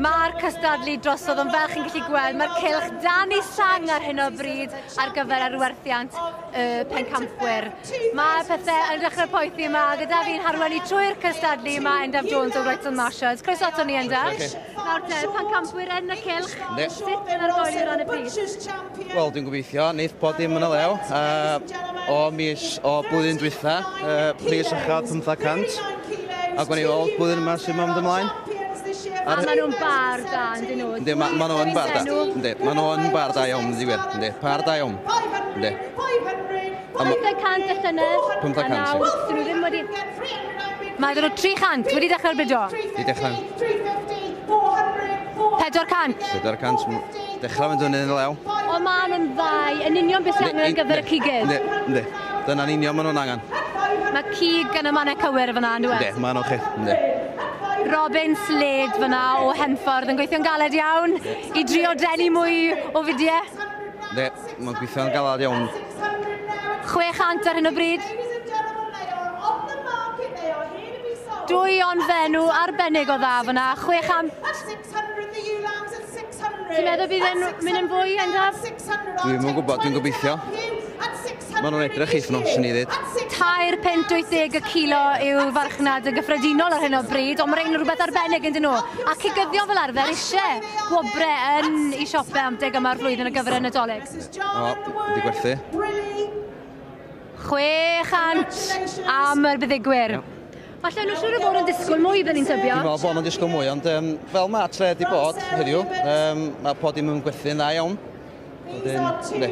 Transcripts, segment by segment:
Mae'r cystadlu drosodd, ond fel chi'n gallu gweld, mae'r cilch dan ei sang ar hyn o bryd ar gyfer arwerthiant y pencampwyr. Mae pethau yn dechrau poethi yma, gyda fi'n harwenu trwy'r cystadlu yma, Endaf Jones o Wrighton Marshalls. Croes ato ni, Endaf. Nawr te, pencampwyr yn y cilch, ne. sut yn argoelio ran y pryd? Wel, dwi'n gobeithio, neith bod dim yn y lew. Uh, o mis o blwyddyn dwytha, uh, pris ychad 500. Ac o'n i weld blwyddyn yma sy'n mynd ymlaen. A maen nhw'n bar da, ynddyn nhw? Ynddi, maen nhw yn bar da. Ynddi, maen nhw yn bar da iawn, ynddi, ynddi, par da iawn. Ynddi. 500 y llynedd. 500 A nawr, dyn nhw ddim wedi... Mae dyn nhw 300 wedi dechrau'r bido. Wedi dechrau. 400. 400. Dechrau mynd yn un lew. O maen nhw'n ddau, yn union beth sy'n angen ar gyfer y cigydd. Ynddi, dyna'n union maen nhw'n angen. Mae cig yn y mannau cywir fyna, yn dweud? Ynddi, maen nhw'n chi. Ynddi. Robin Slade fyna o Henffordd yn gweithio'n galed iawn i drio denu mwy o fudiau? Ne, mae'n gweithio'n galed iawn. 600 ar hyn o bryd? Dwy o'n fenw arbennig o dda fyna, 600. Ti'n meddwl bydd yn mynd yn fwy, Endaf? Dwi'n mwyn gwybod, dwi'n gobeithio. Maen nhw'n edrych eithno, sy'n i ddweud tair pent 80 y kilo yw farchnad y gyffredinol ar hyn o bryd, ond mae'n rhywbeth arbennig yn dyn nhw. A cigyddio fel arfer eisiau gwobre yn i siopau am deg yma'r flwyddyn ar gyfer y Nadolig. O, di gwerthu. 600 am yr byddigwyr. Falle nhw'n siŵr o fod yn disgwyl mwy fel ni'n tybio? Dwi'n meddwl bod nhw'n disgwyl mwy, ond um, fel mae tre di bod heddiw, um, mae pod i'n gwerthu'n dda iawn. Wedyn, ne.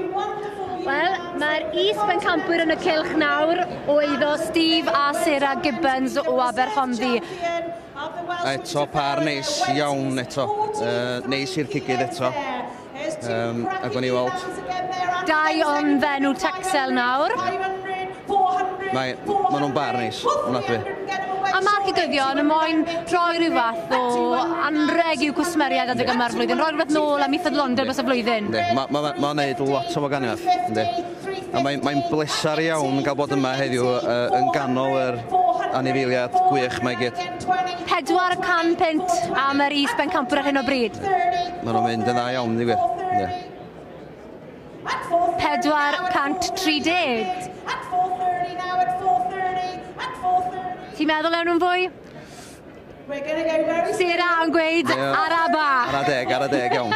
Wel, Mae'r is bencampwyr yn y cilch nawr o eiddo Steve a Sarah Gibbons o Aberhonddu. Eto par neis iawn eto, uh, neis i'r cigydd eto. Um, ac o'n i weld. Dau o'n fenw Texel nawr. Mae, ma nhw'n bar neis, hwnna dwi. A mae'r gigyddion yn moyn rhoi rhyw fath o anreg i'w cwsmeriad adeg yma'r flwyddyn, rhoi rhywbeth nôl am eithaf London bys y flwyddyn. Ynddi, mae'n ma, ma, ma neud lot o waganiaeth, ynddi. A mae'n mae blesar iawn gael bod yma heddiw uh, yn ganol yr anifeiliad gwych mae gyd. Pedwar can pint am yr is ben campwr ar hyn o bryd. Mae nhw'n mynd yn dda iawn, di gwir. Pedwar 4.30. Ti'n meddwl ewn nhw'n fwy? We're yn gweud yeah. ara ba. Ara deg, ara deg iawn.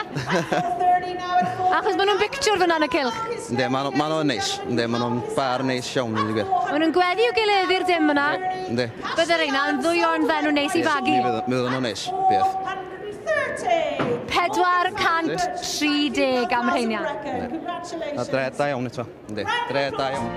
Achos maen nhw'n bictiwr fyna yn y cilch. Ynddi, maen ma nhw'n neis. Ynddi, maen nhw'n bar neis iawn. Maen nhw'n gweddi o gilydd i'r dim yna. Ynddi. Bydde reina yn ddwy o'n fenw neis i fagu. Mi fydden nhw'n neis, beth. 430 am rheiniau. Na dre da iawn eto. Ynddi, dre da iawn.